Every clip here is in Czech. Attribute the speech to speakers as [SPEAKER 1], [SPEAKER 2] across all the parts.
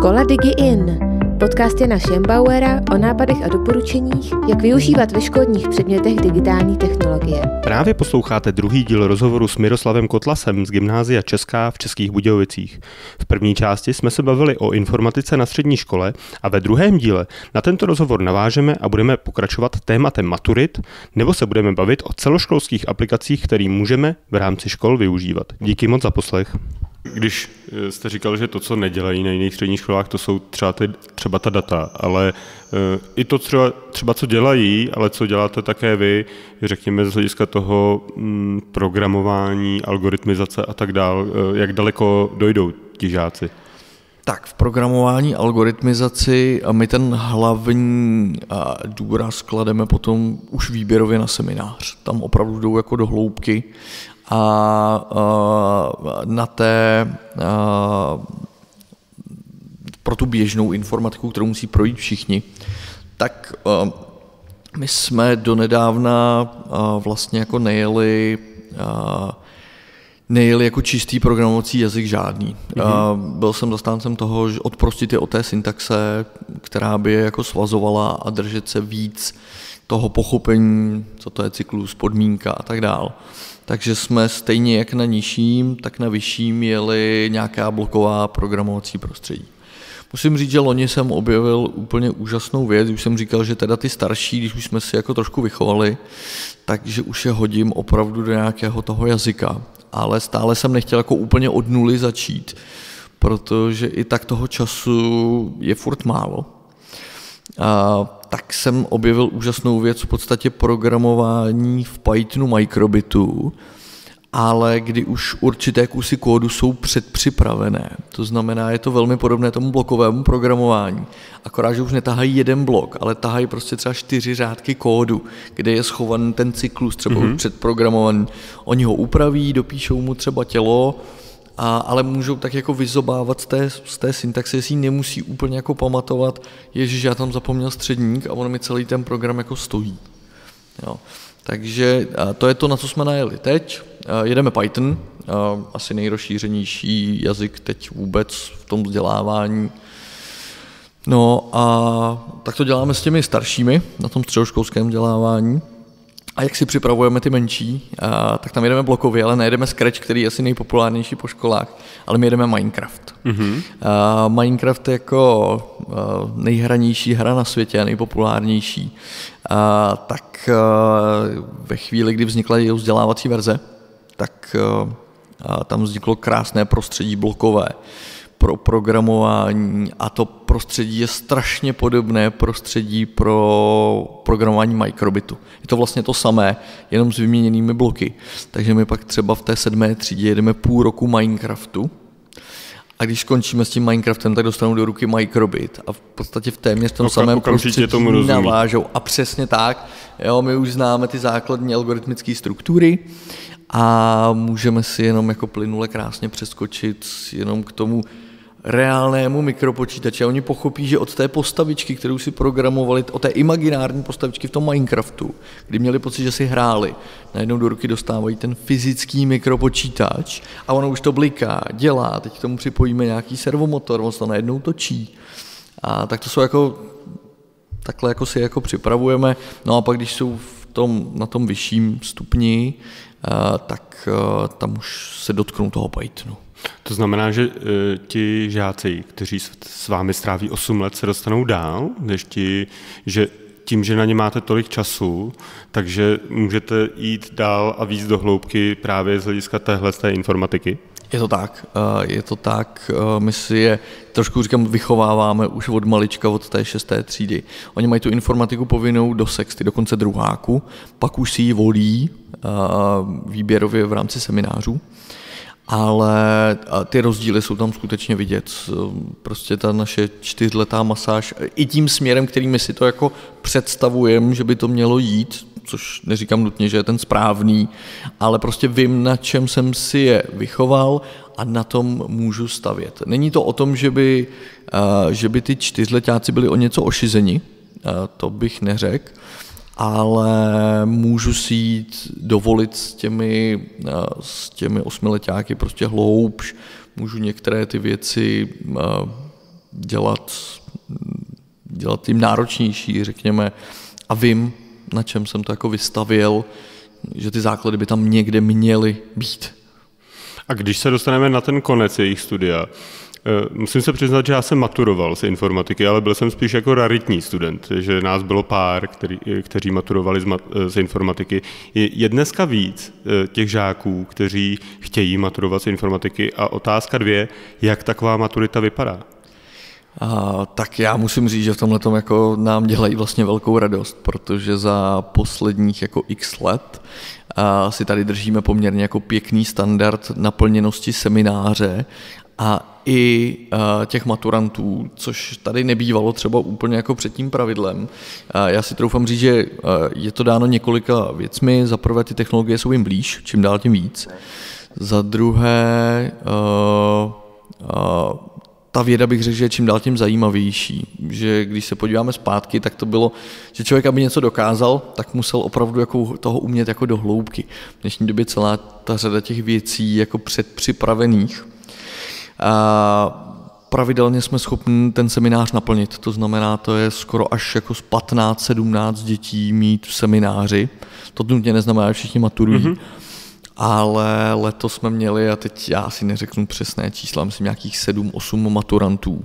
[SPEAKER 1] Škola DigiIn. Podcast Jana Schembauera o nápadech a doporučeních, jak využívat ve školních předmětech digitální technologie.
[SPEAKER 2] Právě posloucháte druhý díl rozhovoru s Miroslavem Kotlasem z Gymnázia Česká v Českých Budějovicích. V první části jsme se bavili o informatice na střední škole a ve druhém díle na tento rozhovor navážeme a budeme pokračovat tématem maturit, nebo se budeme bavit o celoškolských aplikacích, které můžeme v rámci škol využívat. Díky moc za poslech. Když eh, jste říkal, že to, co nedělají na jiných středních školách, to jsou třeba, ty, třeba ta data, ale uh, i to třeba, třeba, co dělají, ale co děláte také vy, řekněme z hlediska toho um, programování, algoritmizace a tak dál, uh, jak daleko dojdou ti žáci?
[SPEAKER 3] Tak v programování, algoritmizaci a my ten hlavní důraz klademe potom už výběrově na seminář. Tam opravdu jdou jako do hloubky a na té pro tu běžnou informatiku, kterou musí projít všichni, tak my jsme donedávna vlastně jako nejeli nejeli jako čistý programovací jazyk žádný. Mm-hmm. Byl jsem zastáncem toho, že odprostit je od té syntaxe, která by je jako svazovala a držet se víc toho pochopení, co to je cyklus, podmínka a tak dál takže jsme stejně jak na nižším, tak na vyšším jeli nějaká bloková programovací prostředí. Musím říct, že loni jsem objevil úplně úžasnou věc, už jsem říkal, že teda ty starší, když už jsme si jako trošku vychovali, takže už je hodím opravdu do nějakého toho jazyka. Ale stále jsem nechtěl jako úplně od nuly začít, protože i tak toho času je furt málo. A tak jsem objevil úžasnou věc, v podstatě programování v Pythonu Microbitu, ale kdy už určité kusy kódu jsou předpřipravené. To znamená, je to velmi podobné tomu blokovému programování. Akorát, že už netahají jeden blok, ale tahají prostě třeba čtyři řádky kódu, kde je schovaný ten cyklus, třeba mm-hmm. předprogramovaný. Oni ho upraví, dopíšou mu třeba tělo, a, ale můžou tak jako vyzobávat z té, z té syntaxe, si nemusí úplně jako pamatovat, ježiš, já tam zapomněl středník a on mi celý ten program jako stojí. Jo. Takže to je to, na co jsme najeli teď. Jedeme Python, asi nejrozšířenější jazyk teď vůbec v tom vzdělávání. No a tak to děláme s těmi staršími na tom středoškolském vzdělávání. A jak si připravujeme ty menší, a, tak tam jedeme blokově, ale nejedeme Scratch, který je asi nejpopulárnější po školách, ale my jedeme Minecraft. Mm-hmm. A, Minecraft je jako a, nejhranější hra na světě a nejpopulárnější. A, tak a, ve chvíli, kdy vznikla jeho vzdělávací verze, tak a, a tam vzniklo krásné prostředí blokové pro programování a to prostředí je strašně podobné prostředí pro programování microbitu. Je to vlastně to samé, jenom s vyměněnými bloky. Takže my pak třeba v té sedmé třídě jedeme půl roku Minecraftu, a když skončíme s tím Minecraftem, tak dostanou do ruky microbit a v podstatě v téměř tom samém prostředí tomu navážou. A přesně tak, jo, my už známe ty základní algoritmické struktury a můžeme si jenom jako plynule krásně přeskočit jenom k tomu reálnému mikropočítači a oni pochopí, že od té postavičky, kterou si programovali, od té imaginární postavičky v tom Minecraftu, kdy měli pocit, že si hráli, najednou do ruky dostávají ten fyzický mikropočítač a ono už to bliká, dělá, teď k tomu připojíme nějaký servomotor, on se to najednou točí. A tak to jsou jako, takhle jako si jako připravujeme, no a pak když jsou v tom, na tom vyšším stupni, tak tam už se dotknou toho Pythonu.
[SPEAKER 2] To znamená, že e, ti žáci, kteří s vámi stráví 8 let, se dostanou dál, než ti, že tím, že na ně máte tolik času, takže můžete jít dál a víc do hloubky právě z hlediska téhle té informatiky?
[SPEAKER 3] Je to tak, e, je to tak. E, my si je trošku říkám vychováváme už od malička, od té šesté třídy. Oni mají tu informatiku povinnou do sexty, dokonce druháku, pak už si ji volí výběrově v rámci seminářů ale ty rozdíly jsou tam skutečně vidět. Prostě ta naše čtyřletá masáž, i tím směrem, kterými si to jako představujeme, že by to mělo jít, což neříkám nutně, že je ten správný, ale prostě vím, na čem jsem si je vychoval a na tom můžu stavět. Není to o tom, že by, že by ty čtyřletáci byli o něco ošizeni, to bych neřekl, ale můžu si jít dovolit s těmi, eh, s těmi osmiletáky prostě hloubš, můžu některé ty věci eh, dělat, dělat tím náročnější, řekněme, a vím, na čem jsem to jako vystavil, že ty základy by tam někde měly být.
[SPEAKER 2] A když se dostaneme na ten konec jejich studia, Musím se přiznat, že já jsem maturoval z informatiky, ale byl jsem spíš jako raritní student, že nás bylo pár, který, kteří maturovali z, mat, z informatiky. Je, dneska víc eh, těch žáků, kteří chtějí maturovat z informatiky a otázka dvě, jak taková maturita vypadá?
[SPEAKER 3] A, tak já musím říct, že v tomhle jako nám dělají vlastně velkou radost, protože za posledních jako x let a si tady držíme poměrně jako pěkný standard naplněnosti semináře a i těch maturantů, což tady nebývalo třeba úplně jako před tím pravidlem. Já si troufám říct, že je to dáno několika věcmi. Za prvé ty technologie jsou jim blíž, čím dál tím víc. Za druhé ta věda bych řekl, že je čím dál tím zajímavější. Že když se podíváme zpátky, tak to bylo, že člověk, aby něco dokázal, tak musel opravdu jako toho umět jako do hloubky. V dnešní době celá ta řada těch věcí jako předpřipravených. A pravidelně jsme schopni ten seminář naplnit. To znamená, to je skoro až jako z 15-17 dětí mít v semináři. To nutně neznamená, že všichni maturují. Mm-hmm ale letos jsme měli, a teď já si neřeknu přesné čísla, myslím nějakých 7-8 maturantů,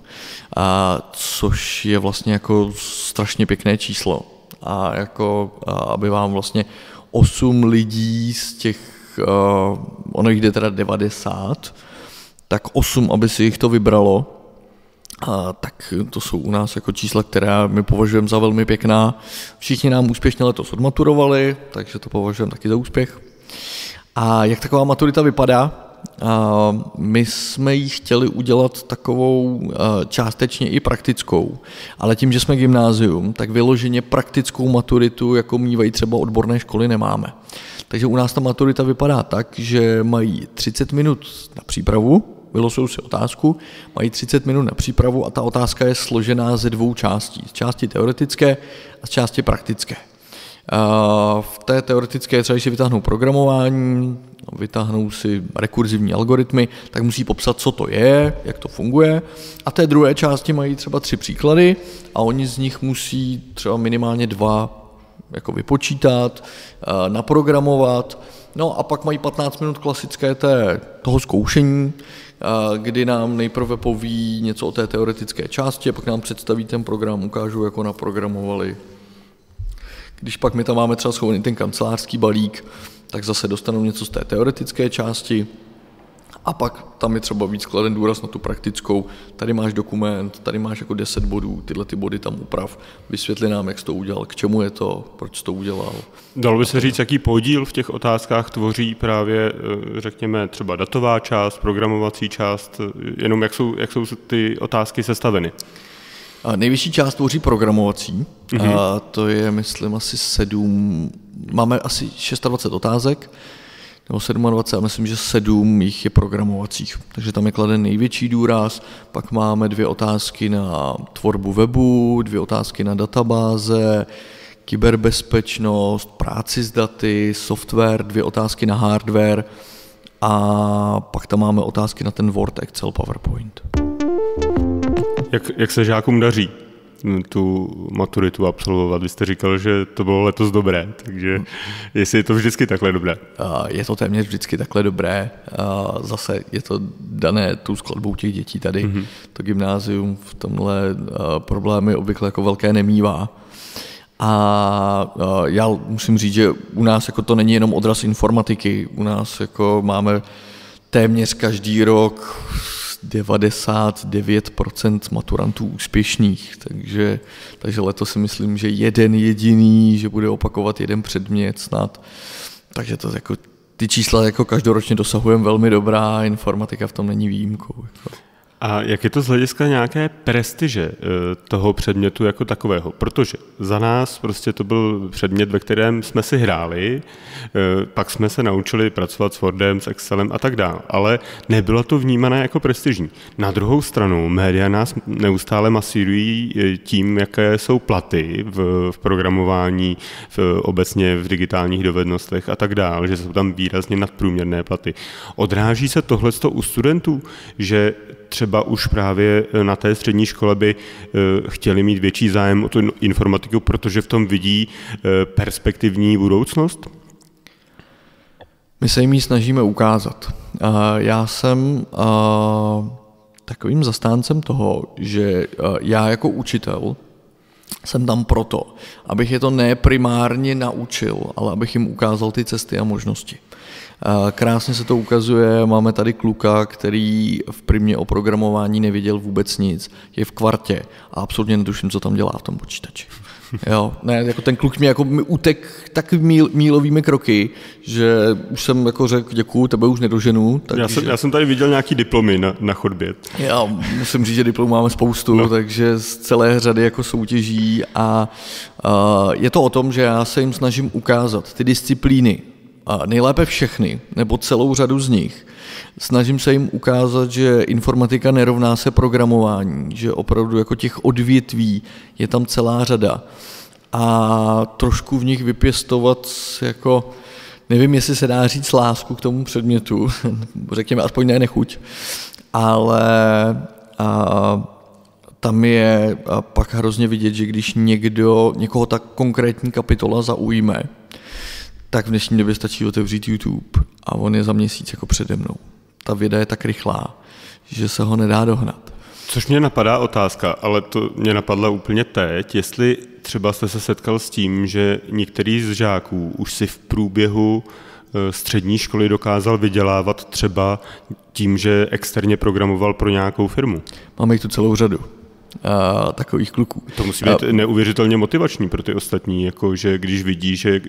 [SPEAKER 3] a což je vlastně jako strašně pěkné číslo. A jako, a aby vám vlastně 8 lidí z těch, uh, ono jich jde teda 90, tak 8, aby si jich to vybralo, a tak to jsou u nás jako čísla, která my považujeme za velmi pěkná. Všichni nám úspěšně letos odmaturovali, takže to považujeme taky za úspěch. A jak taková maturita vypadá? My jsme ji chtěli udělat takovou částečně i praktickou, ale tím, že jsme gymnázium, tak vyloženě praktickou maturitu, jako mývají třeba odborné školy, nemáme. Takže u nás ta maturita vypadá tak, že mají 30 minut na přípravu, vylosují si otázku, mají 30 minut na přípravu a ta otázka je složená ze dvou částí. Z části teoretické a z části praktické. V té teoretické třeba, když si vytáhnou programování, vytáhnou si rekurzivní algoritmy, tak musí popsat, co to je, jak to funguje. A té druhé části mají třeba tři příklady a oni z nich musí třeba minimálně dva jako vypočítat, naprogramovat. No a pak mají 15 minut klasické té, toho zkoušení, kdy nám nejprve poví něco o té teoretické části, pak nám představí ten program, ukážou, jako naprogramovali když pak my tam máme třeba schovaný ten kancelářský balík, tak zase dostanou něco z té teoretické části a pak tam je třeba víc kladen důraz na tu praktickou. Tady máš dokument, tady máš jako 10 bodů, tyhle ty body tam uprav, vysvětli nám, jak jsi to udělal, k čemu je to, proč jsi to udělal.
[SPEAKER 2] Dalo by se říct, jaký podíl v těch otázkách tvoří právě, eh, řekněme, třeba datová část, programovací část, eh, jenom jak jsou, jak jsou ty otázky sestaveny?
[SPEAKER 3] Nejvyšší část tvoří programovací, mm-hmm. a to je, myslím, asi sedm, máme asi 26 otázek, nebo 27 a myslím, že sedm jich je programovacích. Takže tam je kladen největší důraz, pak máme dvě otázky na tvorbu webu, dvě otázky na databáze, kyberbezpečnost, práci s daty, software, dvě otázky na hardware a pak tam máme otázky na ten Word, Excel, PowerPoint.
[SPEAKER 2] Jak, jak se žákům daří tu maturitu absolvovat? Vy jste říkal, že to bylo letos dobré, takže jestli je to vždycky takhle dobré?
[SPEAKER 3] Je to téměř vždycky takhle dobré. Zase je to dané tu skladbou těch dětí tady. Mm-hmm. To gymnázium v tomhle problémy obvykle jako velké nemývá. A já musím říct, že u nás jako to není jenom odraz informatiky, u nás jako máme téměř každý rok 99% maturantů úspěšných, takže, takže letos si myslím, že jeden jediný, že bude opakovat jeden předmět snad, takže to jako ty čísla jako každoročně dosahujeme velmi dobrá, informatika v tom není výjimkou. Jako.
[SPEAKER 2] A jak je to z hlediska nějaké prestiže eh, toho předmětu jako takového? Protože za nás prostě to byl předmět, ve kterém jsme si hráli, eh, pak jsme se naučili pracovat s Wordem, s Excelem a tak dále, ale nebylo to vnímané jako prestižní. Na druhou stranu, média nás neustále masírují eh, tím, jaké jsou platy v, v programování, v, obecně v digitálních dovednostech a tak dále, že jsou tam výrazně nadprůměrné platy. Odráží se tohle u studentů, že třeba už právě na té střední škole by chtěli mít větší zájem o tu informatiku, protože v tom vidí perspektivní budoucnost?
[SPEAKER 3] My se jim ji snažíme ukázat. Já jsem takovým zastáncem toho, že já jako učitel jsem tam proto, abych je to ne primárně naučil, ale abych jim ukázal ty cesty a možnosti. Krásně se to ukazuje, máme tady kluka, který v primě o programování nevěděl vůbec nic, je v kvartě a absolutně netuším, co tam dělá v tom počítači. Jo, ne, jako ten kluk mi jako mi utek tak míl, mílovými kroky, že už jsem jako řekl děkuju, tebe už nedoženu.
[SPEAKER 2] Takže... Já, jsem, já jsem tady viděl nějaký diplomy na, na chodbě.
[SPEAKER 3] Já musím říct, že diplomů máme spoustu, no. takže z celé řady jako soutěží a uh, je to o tom, že já se jim snažím ukázat ty disciplíny, a nejlépe všechny, nebo celou řadu z nich. Snažím se jim ukázat, že informatika nerovná se programování, že opravdu jako těch odvětví je tam celá řada. A trošku v nich vypěstovat jako, nevím, jestli se dá říct lásku k tomu předmětu, řekněme aspoň ne nechuť, ale a, tam je pak hrozně vidět, že když někdo, někoho tak konkrétní kapitola zaujme, tak v dnešní době stačí otevřít YouTube a on je za měsíc jako přede mnou. Ta věda je tak rychlá, že se ho nedá dohnat.
[SPEAKER 2] Což mě napadá otázka, ale to mě napadla úplně teď, jestli třeba jste se setkal s tím, že některý z žáků už si v průběhu e, střední školy dokázal vydělávat třeba tím, že externě programoval pro nějakou firmu.
[SPEAKER 3] Máme jich tu celou řadu a, takových kluků.
[SPEAKER 2] To musí být a, neuvěřitelně motivační pro ty ostatní, jako že když vidí, že e,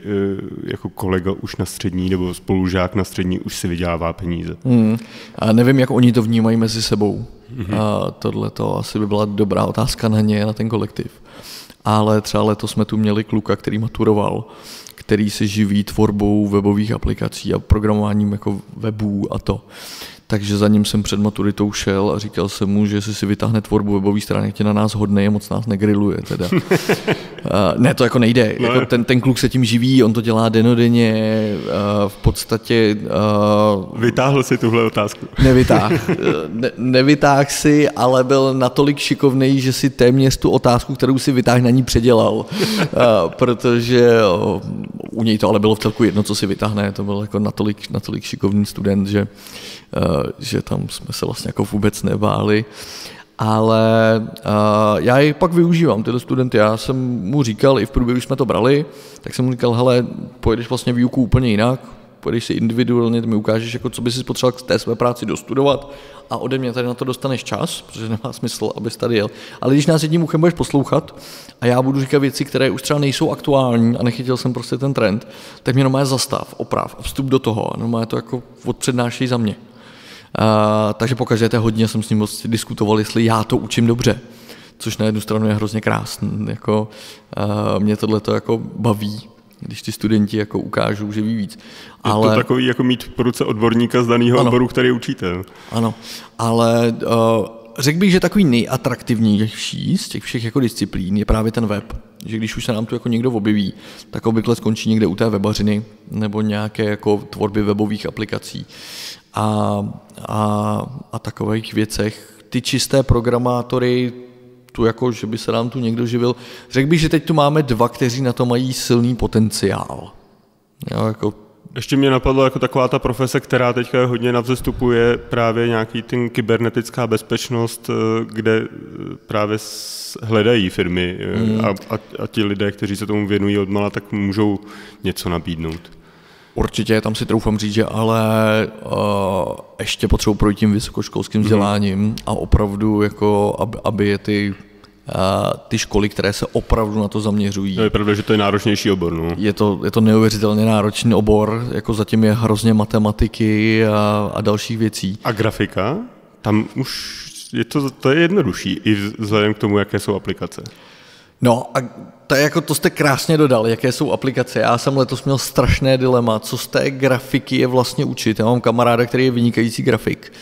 [SPEAKER 2] jako kolega už na střední nebo spolužák na střední už si vydělává peníze.
[SPEAKER 3] Hmm. A nevím, jak oni to vnímají mezi sebou. Mm-hmm. A tohle to asi by byla dobrá otázka na ně, na ten kolektiv. Ale třeba letos jsme tu měli kluka, který maturoval, který se živí tvorbou webových aplikací a programováním jako webů a to takže za ním jsem před maturitou šel a říkal jsem mu, že si vytáhne tvorbu webový strany, tě na nás hodný a moc nás negriluje. Teda. uh, ne, to jako nejde. No. Jako ten, ten kluk se tím živí, on to dělá denodenně, uh, v podstatě...
[SPEAKER 2] Uh, Vytáhl si tuhle otázku.
[SPEAKER 3] Nevytáhl. ne, nevytáhl si, ale byl natolik šikovný, že si téměř tu otázku, kterou si vytáhl, na ní předělal. uh, protože uh, u něj to ale bylo v celku jedno, co si vytáhne. To byl jako natolik, natolik šikovný student, že že tam jsme se vlastně jako vůbec nebáli. Ale uh, já ji pak využívám, tyhle studenty. Já jsem mu říkal, i v průběhu, jsme to brali, tak jsem mu říkal, hele, pojedeš vlastně výuku úplně jinak, pojedeš si individuálně, ty mi ukážeš, jako, co by si potřeboval k té své práci dostudovat a ode mě tady na to dostaneš čas, protože nemá smysl, abys tady jel. Ale když nás jedním uchem budeš poslouchat a já budu říkat věci, které už třeba nejsou aktuální a nechytil jsem prostě ten trend, tak mě normálně zastav, oprav a vstup do toho a normálně to jako odpřednášej za mě. Uh, takže pokaždé hodně jsem s ním vlastně diskutoval, jestli já to učím dobře. Což na jednu stranu je hrozně krásný. Jako, uh, mě tohle to jako baví, když ty studenti jako ukážou, že ví víc. Je
[SPEAKER 2] ale... to takový jako mít po ruce odborníka z daného oboru, který učíte.
[SPEAKER 3] Ano, ale uh, řekl bych, že takový nejatraktivnější z těch všech jako disciplín je právě ten web. Že když už se nám tu jako někdo objeví, tak obvykle skončí někde u té webařiny nebo nějaké jako tvorby webových aplikací a, a, a takových věcech. Ty čisté programátory, tu jako, že by se nám tu někdo živil. Řekl bych, že teď tu máme dva, kteří na to mají silný potenciál. Jo, jako
[SPEAKER 2] ještě mě napadlo jako taková ta profese, která teďka je hodně na vzestupu, je právě nějaký ten kybernetická bezpečnost, eh, kde eh, právě hledají firmy mm. a, a, a ti lidé, kteří se tomu věnují odmala, tak můžou něco nabídnout.
[SPEAKER 3] Určitě, tam si troufám říct, že ale uh, ještě potřebuji projít tím vysokoškolským mhm. vzděláním mm. a opravdu, jako, aby, aby je ty ty školy, které se opravdu na to zaměřují.
[SPEAKER 2] No je pravda, že to je náročnější obor. No.
[SPEAKER 3] Je, to, je to neuvěřitelně náročný obor, jako zatím je hrozně matematiky a, a dalších věcí.
[SPEAKER 2] A grafika? Tam už je to, to je jednodušší, i vzhledem k tomu, jaké jsou aplikace.
[SPEAKER 3] No a to, jako, to jste krásně dodal, jaké jsou aplikace. Já jsem letos měl strašné dilema, co z té grafiky je vlastně učit. Já mám kamaráda, který je vynikající grafik,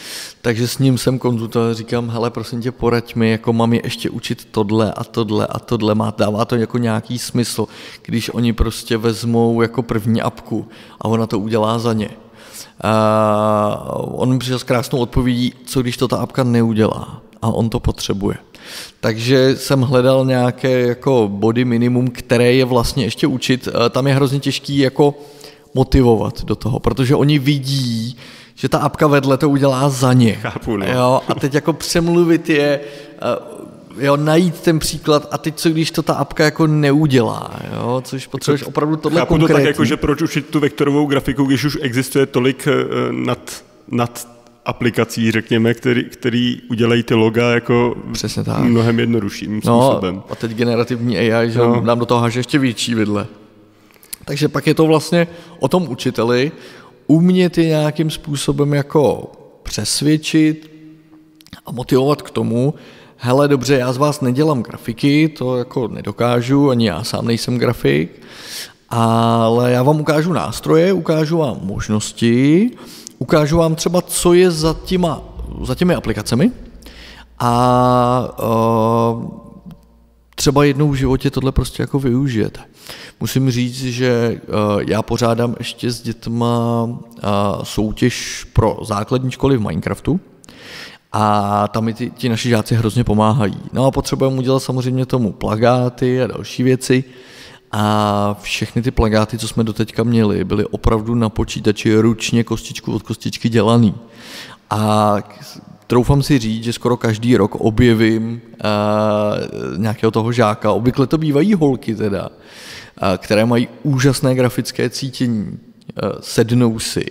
[SPEAKER 3] takže s ním jsem konzultoval, říkám, hele, prosím tě, poraď mi, jako mám je ještě učit tohle a tohle a tohle, má, dává to jako nějaký smysl, když oni prostě vezmou jako první apku a ona to udělá za ně. Uh, on mi přišel s krásnou odpovědí, co když to ta apka neudělá a on to potřebuje. Takže jsem hledal nějaké jako body minimum, které je vlastně ještě učit. Tam je hrozně těžký jako motivovat do toho, protože oni vidí, že ta apka vedle to udělá za ně.
[SPEAKER 2] Chápu, no.
[SPEAKER 3] jo, a teď jako přemluvit je, jo, najít ten příklad a teď co když to ta apka jako neudělá, jo, což potřebuješ opravdu tohle
[SPEAKER 2] Chápu
[SPEAKER 3] konkrétní.
[SPEAKER 2] to tak jako, že proč učit tu vektorovou grafiku, když už existuje tolik eh, nad, nad aplikací, řekněme, který, který udělají ty loga jako
[SPEAKER 3] Přesně tak.
[SPEAKER 2] mnohem jednodušším
[SPEAKER 3] no,
[SPEAKER 2] způsobem.
[SPEAKER 3] a teď generativní AI, že
[SPEAKER 2] No.
[SPEAKER 3] nám do toho háže ještě větší vidle. Takže pak je to vlastně o tom učiteli, umět je nějakým způsobem jako přesvědčit a motivovat k tomu, hele dobře, já z vás nedělám grafiky, to jako nedokážu, ani já sám nejsem grafik, ale já vám ukážu nástroje, ukážu vám možnosti, ukážu vám třeba, co je za, těma, za těmi aplikacemi a uh, třeba jednou v životě tohle prostě jako využijete. Musím říct, že uh, já pořádám ještě s dětma uh, soutěž pro základní školy v Minecraftu a tam mi ty, ti naši žáci hrozně pomáhají. No a potřebujeme udělat samozřejmě tomu plagáty a další věci a všechny ty plagáty, co jsme doteďka měli, byly opravdu na počítači ručně kostičku od kostičky dělaný. A troufám si říct, že skoro každý rok objevím uh, nějakého toho žáka. Obvykle to bývají holky teda, uh, které mají úžasné grafické cítění, uh, sednou si.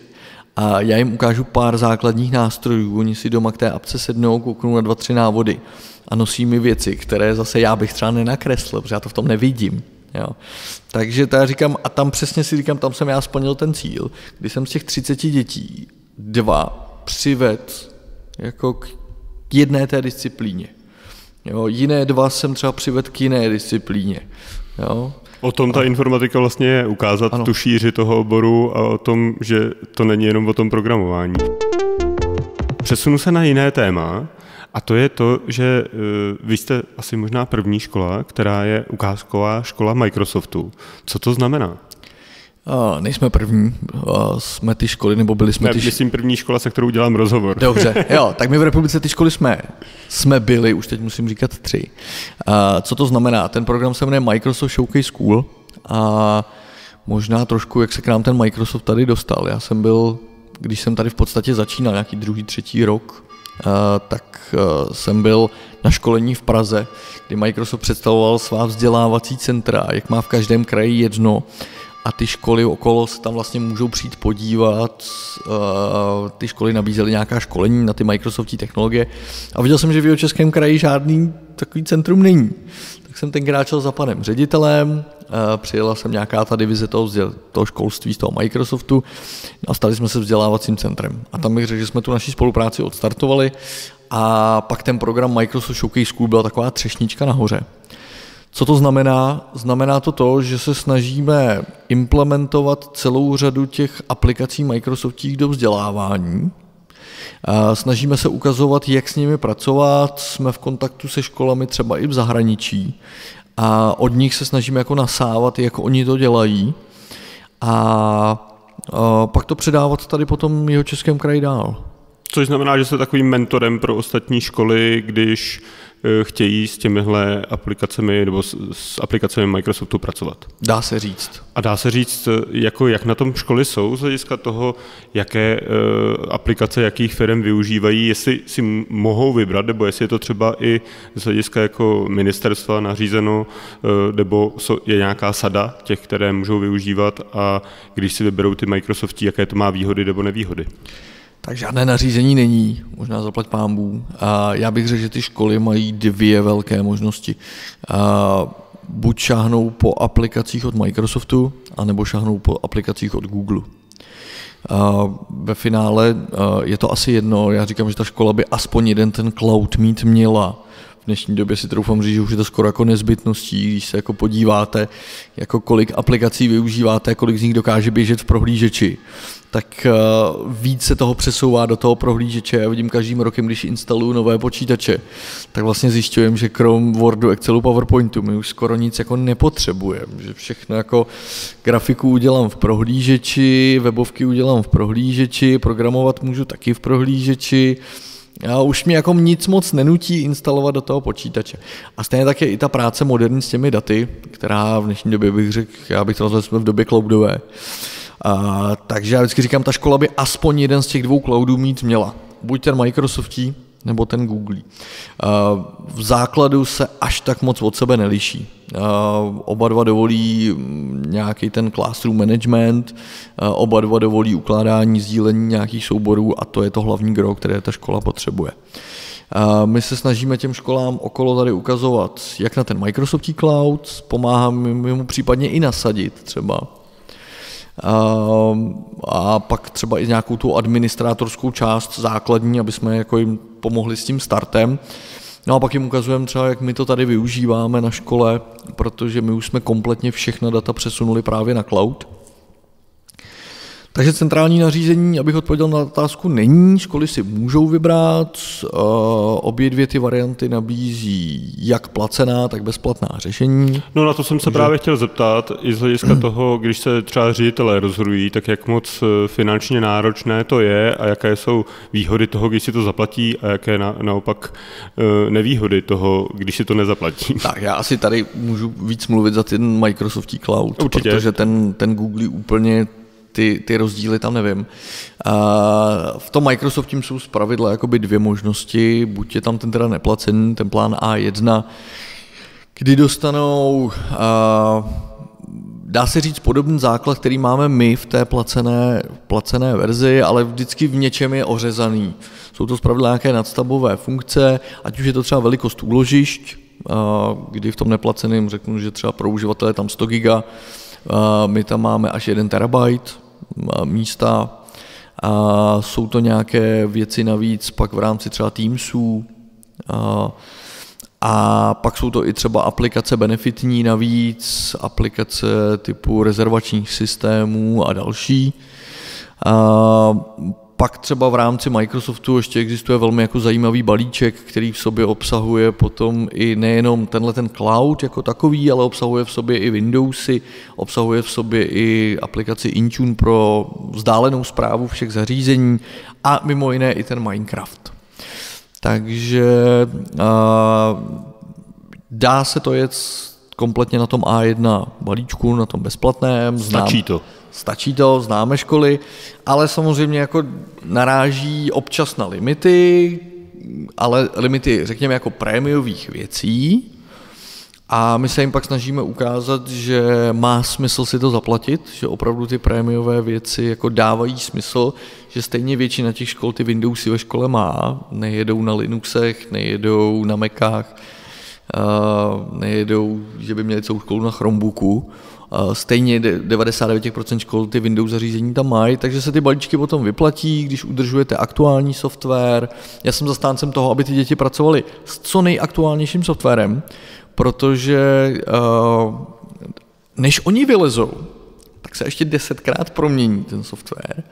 [SPEAKER 3] A já jim ukážu pár základních nástrojů, oni si doma k té apce sednou, kouknou na dva, tři návody a nosí mi věci, které zase já bych třeba nenakreslil, protože já to v tom nevidím. Jo. Takže to já říkám, a tam přesně si říkám, tam jsem já splnil ten cíl, kdy jsem z těch 30 dětí dva přived jako k jedné té disciplíně. Jo, jiné dva jsem třeba přived k jiné disciplíně. Jo.
[SPEAKER 2] O tom ta informatika vlastně je ukázat
[SPEAKER 3] Ano.
[SPEAKER 2] tu šíři toho oboru a o tom, že to není jenom o tom programování. Přesunu se na jiné téma a to je to, že uh, vy jste asi možná první škola, která je ukázková škola Microsoftu. Co to znamená?
[SPEAKER 3] A nejsme první, a jsme ty školy, nebo byli jsme
[SPEAKER 2] Ne,
[SPEAKER 3] ty školy.
[SPEAKER 2] myslím první škola, se kterou dělám rozhovor.
[SPEAKER 3] Dobře, jo, tak my v republice ty školy jsme, jsme byli, už teď musím říkat tři. A co to znamená? Ten program se jmenuje Microsoft Showcase School a možná trošku, jak se k nám ten Microsoft tady dostal. Já jsem byl, když jsem tady v podstatě začínal, nějaký druhý, třetí rok, tak a, jsem byl na školení v Praze, kdy Microsoft představoval svá vzdělávací centra, jak má v každém kraji jedno, a ty školy okolo se tam vlastně můžou přijít podívat. Uh, ty školy nabízely nějaká školení na ty Microsoftní technologie a viděl jsem, že v českém kraji žádný takový centrum není. Tak jsem tenkrát šel za panem ředitelem, uh, přijela jsem nějaká ta divize toho, toho školství z toho Microsoftu a stali jsme se vzdělávacím centrem. A tam bych řekl, že jsme tu naší spolupráci odstartovali a pak ten program Microsoft Showcase School byla taková třešnička nahoře. Co to znamená? Znamená to to, že se snažíme implementovat celou řadu těch aplikací Microsoftích do vzdělávání. Snažíme se ukazovat, jak s nimi pracovat, jsme v kontaktu se školami třeba i v zahraničí. A od nich se snažíme jako nasávat, jak oni to dělají. A, pak to předávat tady potom jeho českém kraji dál.
[SPEAKER 2] Což znamená, že jste takovým mentorem pro ostatní školy, když chtějí s těmihle aplikacemi nebo s, s aplikacemi Microsoftu pracovat.
[SPEAKER 3] Dá se říct.
[SPEAKER 2] A dá se říct, eh, jako jak na tom školy jsou z hlediska toho, jaké uh, aplikace jakých firm využívají, jestli si mohou vybrat, nebo jestli je to třeba i z hlediska jako ministerstva nařízeno, nebo je nějaká sada těch, které můžou využívat a když si vyberou ty Microsoftí, jaké to má výhody nebo nevýhody.
[SPEAKER 3] Tak žádné nařízení není, možná zaplať pámbů. Já bych řekl, že ty školy mají dvě velké možnosti. Buď šáhnou po aplikacích od Microsoftu, anebo šáhnou po aplikacích od Google. Ve finále je to asi jedno, já říkám, že ta škola by aspoň jeden ten cloud mít měla v dnešní době si troufám říct, že už je to skoro jako nezbytností, když se jako podíváte, jako kolik aplikací využíváte, kolik z nich dokáže běžet v prohlížeči, tak uh, víc se toho přesouvá do toho prohlížeče. Já vidím každým rokem, když instaluju nové počítače, tak vlastně zjišťujem, že krom Wordu, Excelu, PowerPointu my už skoro nic jako nepotřebujeme. Že všechno jako grafiku udělám v prohlížeči, webovky udělám v prohlížeči, programovat můžu taky v prohlížeči, a už mě jako nic moc nenutí instalovat do toho počítače. A stejně tak je i ta práce moderní s těmi daty, která v dnešní době bych řekl, já bych to nazval, jsme v době cloudové. A, takže já vždycky říkám, ta škola by aspoň jeden z těch dvou cloudů mít měla. Buď ten Microsoftí, nebo ten Google. V základu se až tak moc od sebe neliší. Oba dva dovolí nějaký ten classroom management, oba dva dovolí ukládání, sdílení nějakých souborů a to je to hlavní gro, které ta škola potřebuje. My se snažíme těm školám okolo tady ukazovat, jak na ten Microsoftí cloud, pomáháme mu případně i nasadit třeba a pak třeba i nějakou tu administrátorskou část základní, aby jsme jako jim pomohli s tím startem. No a pak jim ukazujeme třeba, jak my to tady využíváme na škole, protože my už jsme kompletně všechna data přesunuli právě na cloud. Takže centrální nařízení, abych odpověděl na otázku, není. Školy si můžou vybrat. Eh, obě dvě ty varianty nabízí jak placená, tak bezplatná řešení.
[SPEAKER 2] No na to jsem se Takže... právě chtěl zeptat, i z hlediska toho, když se třeba ředitelé rozhodují, tak jak moc eh, finančně náročné to je a jaké jsou výhody toho, když si to zaplatí a jaké na, naopak eh, nevýhody toho, když si to nezaplatí.
[SPEAKER 3] Tak já asi tady můžu víc mluvit za ten Microsoftí cloud, Určitě. protože ten, ten Google úplně ty, ty rozdíly tam nevím. v tom Microsoft tím jsou zpravidla jakoby dvě možnosti, buď je tam ten teda neplacený, ten plán A1, kdy dostanou, dá se říct, podobný základ, který máme my v té placené, placené verzi, ale vždycky v něčem je ořezaný. Jsou to zpravidla nějaké nadstavové funkce, ať už je to třeba velikost úložišť, kdy v tom neplaceném řeknu, že třeba pro uživatele tam 100 giga, my tam máme až 1 terabyte, místa. A jsou to nějaké věci navíc pak v rámci třeba Teamsů. A, a pak jsou to i třeba aplikace benefitní navíc, aplikace typu rezervačních systémů a další. A pak třeba v rámci Microsoftu ještě existuje velmi jako zajímavý balíček, který v sobě obsahuje potom i nejenom tenhle ten cloud jako takový, ale obsahuje v sobě i Windowsy, obsahuje v sobě i aplikaci Intune pro vzdálenou zprávu všech zařízení a mimo jiné i ten Minecraft. Takže a, dá se to jet kompletně na tom A1 balíčku, na tom bezplatném.
[SPEAKER 2] Stačí to.
[SPEAKER 3] Stačí to, známe školy, ale samozřejmě jako naráží občas na limity, ale limity, řekněme, jako prémiových věcí, a my se jim pak snažíme ukázat, že má smysl si to zaplatit, že opravdu ty prémiové věci jako dávají smysl, že stejně většina těch škol ty Windowsy ve škole má, nejedou na Linuxech, nejedou na Macách, nejedou, že by měli celou školu na Chromebooku, Stejně 99% škol ty Windows zařízení tam mají, takže se ty balíčky potom vyplatí, když udržujete aktuální software. Já jsem zastáncem toho, aby ty děti pracovaly s co nejaktuálnějším softwarem, protože než oni vylezou, tak se ještě desetkrát promění ten software.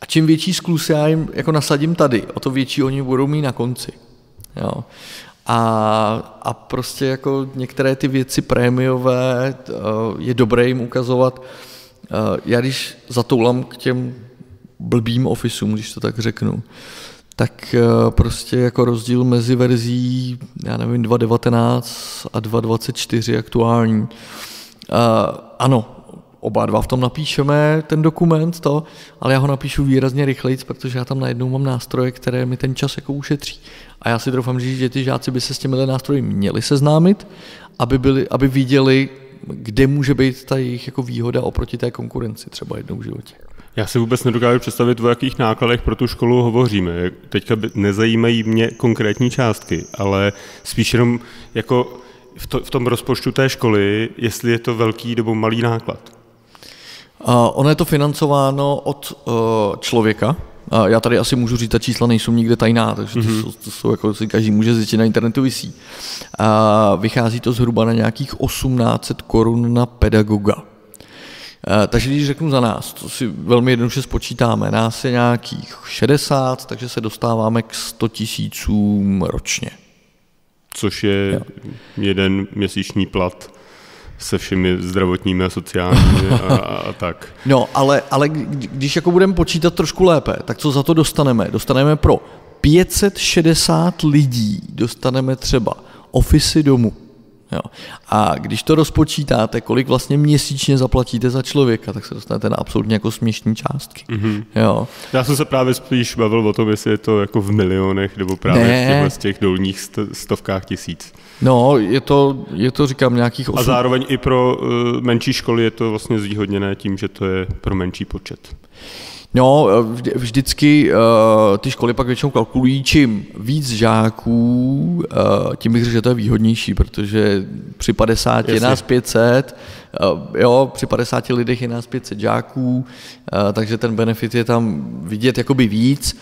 [SPEAKER 3] A čím větší sklus já jim jako nasadím tady, o to větší oni budou mít na konci. Jo. A, a prostě jako některé ty věci prémiové eh, je dobré jim ukazovat. Eh, já když zatoulám k těm blbým ofisům, když to tak řeknu, tak eh, prostě jako rozdíl mezi verzí, já nevím, 2.19 a 2.24 aktuální. Ano, oba dva v tom napíšeme ten dokument, to, ale já ho napíšu výrazně rychleji, protože já tam najednou mám nástroje, které mi ten čas jako ušetří. A já si doufám říct, že ty žáci by se s těmi nástroji měli seznámit, aby, byli, aby viděli, kde může být ta jejich jako výhoda oproti té konkurenci třeba jednou v životě.
[SPEAKER 2] Já si vůbec nedokážu představit, o jakých nákladech pro tu školu hovoříme. Teďka nezajímají mě konkrétní částky, ale spíš jenom jako v, to, v tom rozpočtu té školy, jestli je to velký nebo malý náklad.
[SPEAKER 3] Ono je to financováno od uh, člověka, A já tady asi můžu říct, ta čísla nejsou nikde tajná, takže to, mm-hmm. jsou, to jsou jako si každý může zjistit na internetu visí. A vychází to zhruba na nějakých 1800 korun na pedagoga. Takže když řeknu za nás, to si velmi jednoduše spočítáme, nás je nějakých 60, takže se dostáváme k 100 tisícům ročně.
[SPEAKER 2] Což je jo. jeden měsíční plat se všemi zdravotními a sociálními a, a tak.
[SPEAKER 3] No, ale, ale když jako budeme počítat trošku lépe, tak co za to dostaneme? Dostaneme pro 560 lidí, dostaneme třeba ofisy domů, Jo. A když to rozpočítáte, kolik vlastně měsíčně zaplatíte za člověka, tak se dostanete na absolutně jako směšní částky. Mm-hmm. Jo.
[SPEAKER 2] Já jsem se právě spíš bavil o tom, jestli je to jako v milionech nebo právě ne. v těch dolních stovkách tisíc.
[SPEAKER 3] No, je to, je to říkám nějakých 8...
[SPEAKER 2] A zároveň i pro uh, menší školy je to vlastně zvýhodněné tím, že to je pro menší počet.
[SPEAKER 3] No, vždy, vždycky uh, ty školy pak většinou kalkulují, čím víc žáků, uh, tím bych řekl, že to je výhodnější, protože při 50 je nás 500, uh, jo, při 50 lidech je nás 500 žáků, takže ten benefit je tam vidět jakoby víc,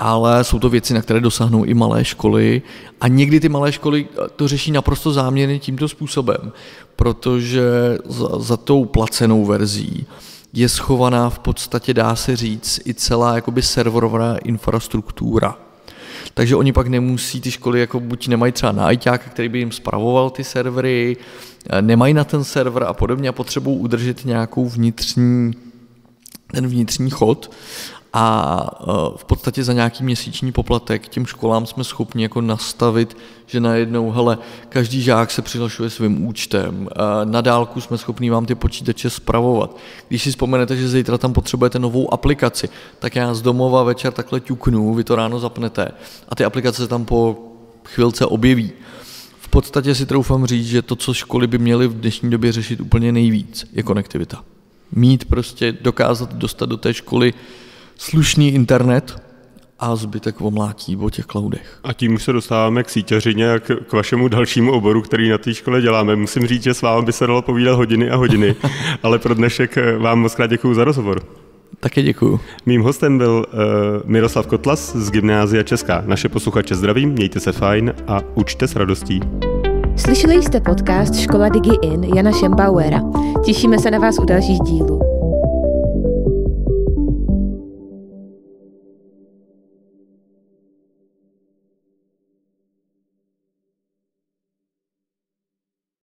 [SPEAKER 3] ale jsou to věci, na které dosáhnou i malé školy. A někdy ty malé školy to řeší naprosto záměrně tímto způsobem, protože za, za tou placenou verzí je schovaná v podstatě, dá se říct, i celá jakoby serverová infrastruktura. Takže oni pak nemusí, ty školy jako buď nemají třeba nájťáka, který by jim spravoval ty servery, eh, nemají na ten server a podobně a potřebují udržet nějakou vnitřní, ten vnitřní chod a e, v podstatě za nějaký měsíční poplatek těm školám jsme schopni jako nastavit, že najednou, hele, každý žák se přihlašuje svým účtem, na dálku jsme schopni vám ty počítače spravovat. Když si vzpomenete, že zítra tam potřebujete novou aplikaci, tak já z domova večer takhle ťuknu, vy to ráno zapnete a ty aplikace se tam po chvilce objeví. V podstatě si troufám říct, že to, co školy by měly v dnešní době řešit úplně nejvíc, je konektivita. Mít prostě, dokázat dostat do té školy slušný internet a zbytek omlátí o těch cloudech.
[SPEAKER 2] A tím už se dostáváme k síťařině a k, k vašemu dalšímu oboru, který na té škole děláme. Musím říct, že s vámi by se dalo povídat hodiny a hodiny, ale pro dnešek eh, vám moc krát děkuji za rozhovor.
[SPEAKER 3] Také děkuji.
[SPEAKER 2] Mým hostem byl uh, Miroslav Kotlas z Gymnázia Česká. Naše posluchače zdravím, mějte se fajn a učte s radostí.
[SPEAKER 1] Slyšeli jste podcast Škola Digi In Jana Šembauera. Těšíme se na vás u dalších dílů.